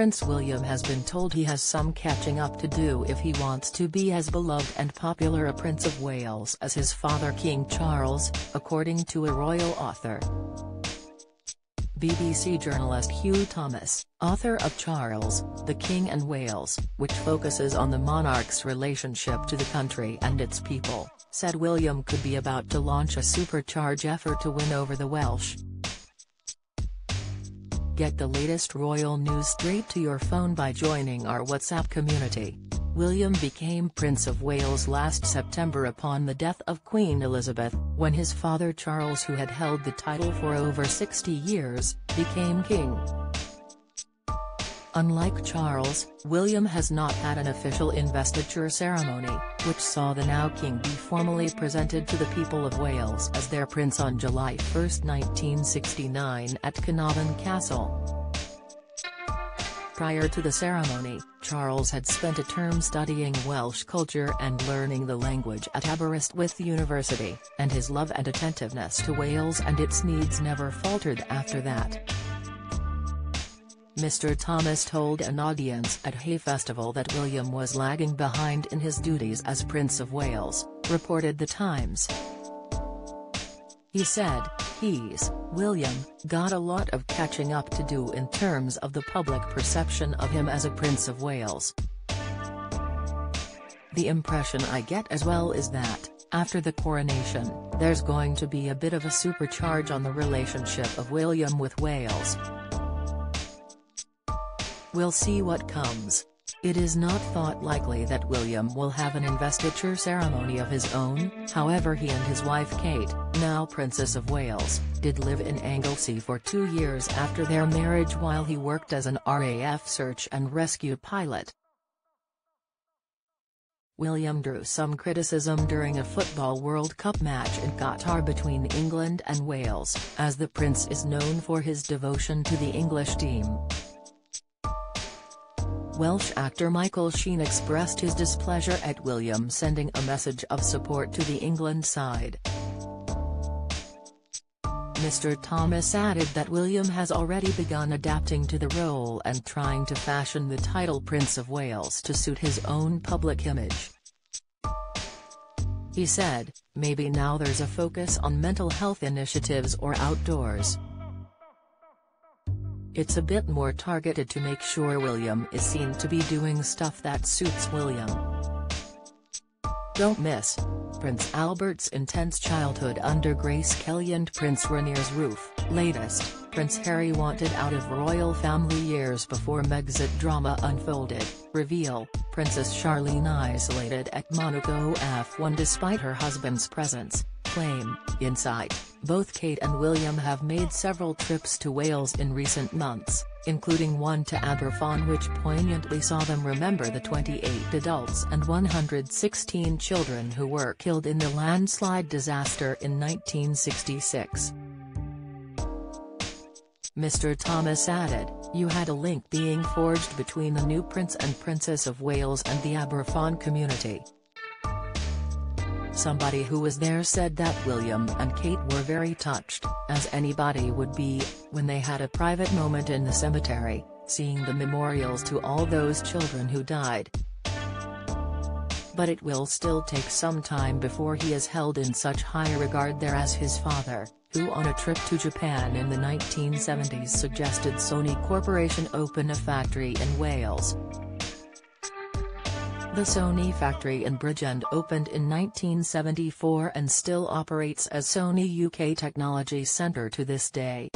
Prince William has been told he has some catching up to do if he wants to be as beloved and popular a Prince of Wales as his father King Charles, according to a royal author. BBC journalist Huw Thomas, author of Charles, the King and Wales, which focuses on the monarch's relationship to the country and its people, said William could be about to launch a supercharge effort to win over the Welsh. Get the latest royal news straight to your phone by joining our WhatsApp community. William became Prince of Wales last September upon the death of Queen Elizabeth, when his father Charles who had held the title for over 60 years, became king. Unlike Charles, William has not had an official investiture ceremony, which saw the now king be formally presented to the people of Wales as their prince on July 1, 1969 at Caernarfon Castle. Prior to the ceremony, Charles had spent a term studying Welsh culture and learning the language at Aberystwyth University, and his love and attentiveness to Wales and its needs never faltered after that. Mr. Thomas told an audience at Hay Festival that William was lagging behind in his duties as Prince of Wales, reported The Times. He said, he's, William, got a lot of catching up to do in terms of the public perception of him as a Prince of Wales. The impression I get as well is that, after the coronation, there's going to be a bit of a supercharge on the relationship of William with Wales. We'll see what comes. It is not thought likely that William will have an investiture ceremony of his own, however he and his wife Kate, now Princess of Wales, did live in Anglesey for two years after their marriage while he worked as an RAF search and rescue pilot. William drew some criticism during a Football World Cup match in Qatar between England and Wales, as the Prince is known for his devotion to the English team. Welsh actor Michael Sheen expressed his displeasure at William sending a message of support to the England side. Mr. Thomas added that William has already begun adapting to the role and trying to fashion the title Prince of Wales to suit his own public image. He said, maybe now there's a focus on mental health initiatives or outdoors. It's a bit more targeted to make sure William is seen to be doing stuff that suits William. Don't miss. Prince Albert's intense childhood under Grace Kelly and Prince Rainier's roof. Latest, Prince Harry wanted out of royal family years before Megxit drama unfolded. Reveal, Princess Charlene isolated at Monaco F1 despite her husband's presence. Claim, Insight, both Kate and William have made several trips to Wales in recent months, including one to Aberfan which poignantly saw them remember the 28 adults and 116 children who were killed in the landslide disaster in 1966. Mr. Thomas added, you had a link being forged between the new Prince and Princess of Wales and the Aberfan community. Somebody who was there said that William and Kate were very touched, as anybody would be, when they had a private moment in the cemetery, seeing the memorials to all those children who died. But it will still take some time before he is held in such high regard there as his father, who on a trip to Japan in the 1970s suggested Sony Corporation open a factory in Wales. The Sony factory in Bridgend opened in 1974 and still operates as Sony UK Technology Centre to this day.